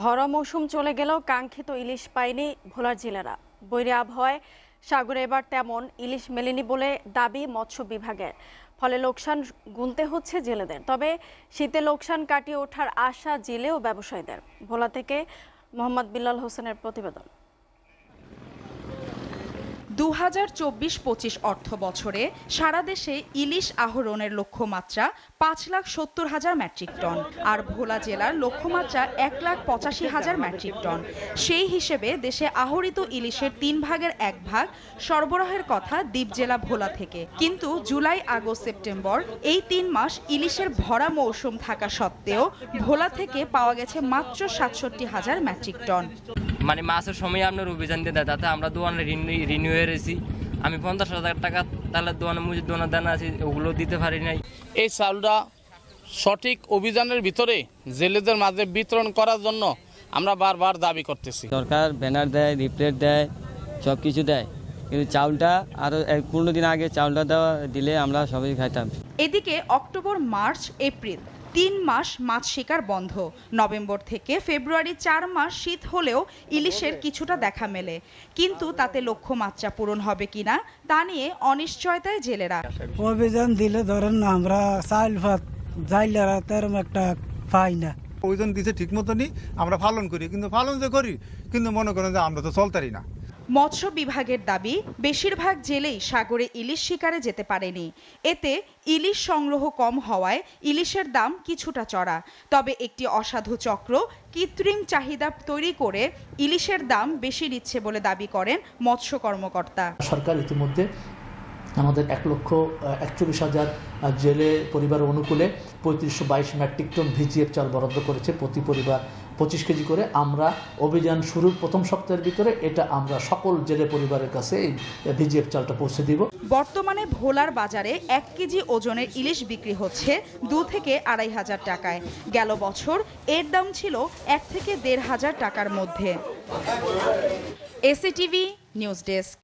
ভরা মৌসুম চলে গেলেও কাঙ্ক্ষিত ইলিশ পায়নি ভোলার জেলেরা। বৈরী আবহাওয়ায় সাগরে এবার তেমন ইলিশ মেলেনি বলে দাবি মৎস্য বিভাগের। ফলে লোকসান গুনতে হচ্ছে জেলেদের। তবে শীতে লোকসান কাটিয়ে ওঠার আশা জেলে ও ব্যবসায়ীদের। ভোলা থেকে মোহাম্মদ বিল্লাল হোসেনের প্রতিবেদন। দু হাজার চব্বিশ পঁচিশ অর্থ বছরে সারা দেশে ইলিশ আহরণের লক্ষ্যমাত্রা পাঁচ লাখ সত্তর হাজার মেট্রিক টন, আর ভোলা জেলার লক্ষ্যমাত্রা এক লাখ পঁচাশি হাজার মেট্রিক টন। সেই হিসেবে দেশে আহরিত ইলিশের তিন ভাগের এক ভাগ সরবরাহের কথা দ্বীপ জেলা ভোলা থেকে। কিন্তু জুলাই, আগস্ট, সেপ্টেম্বর এই তিন মাস ইলিশের ভরা মৌসুম থাকা সত্ত্বেও ভোলা থেকে পাওয়া গেছে মাত্র সাতষট্টি হাজার মেট্রিক টন। মানে মাসের সময় আপনার অভিযান দিয়ে তাতে আমরা দোকানে রিনিউ রয়েছি আমি পঞ্চাশ হাজার টাকা তাহলে দোকানে মুজির দোকানে দেনা আছে ওগুলো দিতে পারি নাই। এই চাউলটা সঠিক অভিযানের ভিতরে জেলেদের মাঝে বিতরণ করার জন্য আমরা বারবার দাবি করতেছি। সরকার ব্যানার দেয় রিপ্লেট দেয় সব কিছু দেয়। কিন্তু চাউলটা আরও পনেরো দিন আগে চাউলটা দেওয়া দিলে আমরা সবাই খাইতাম। এদিকে অক্টোবর মার্চ এপ্রিল তিন মাস মাছ শিকার বন্ধ। নভেম্বর থেকে ফেব্রুয়ারি চার মাস শীত হলেও ইলিশের কিছুটা দেখা মেলে। কিন্তু তাতে লক্ষ্যমাত্রা পূরণ হবে কিনা তা নিয়ে অনিশ্চয়তায় জেলেরা। অভিযান দিলে ধরেন আমরা চাইল ভাত জাইলারা তেরম একটা পাই না। ওজন দিছে ঠিক মতনই আমরা পালন করি। কিন্তু পালন যে করি কিন্তু মনে করেন যে আমরা তো চলতারি না। মৎস্য বিভাগের দাবি, বেশিরভাগ জেলেই সাগরে ইলিশ শিকারে যেতে পারেনি। এতে ইলিশ সংগ্রহ কম হওয়ায় ইলিশের দাম কিছুটা চড়া। তবে একটি অসাধু চক্র কৃত্রিম চাহিদা তৈরি করে ইলিশের দাম বেশি দিচ্ছে বলে দাবি করেন মৎস্য কর্মকর্তা। সরকার ইতিমধ্যে আমাদের এক লক্ষ একচল্লিশ হাজার জেলে পরিবারের অনুকূলে পঁয়ত্রিশশো বাইশ মেট্রিক টন ভিজিএফ চাল বরাদ্দ করেছে প্রতি পরিবার পঁচিশ কেজি করে। আমরা অভিযান শুরুর প্রথম সপ্তাহের ভিতরে এটা আমরা সকল জেলে পরিবারের কাছে এই ভিজিএফ চালটা পৌঁছে দিব। বর্তমানে ভোলার বাজারে এক কেজি ওজনের ইলিশ বিক্রি হচ্ছে দু থেকে আড়াই হাজার টাকায়। গেল বছর এর দাম ছিল এক থেকে দেড় হাজার টাকার মধ্যে। ACTV news desk.